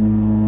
you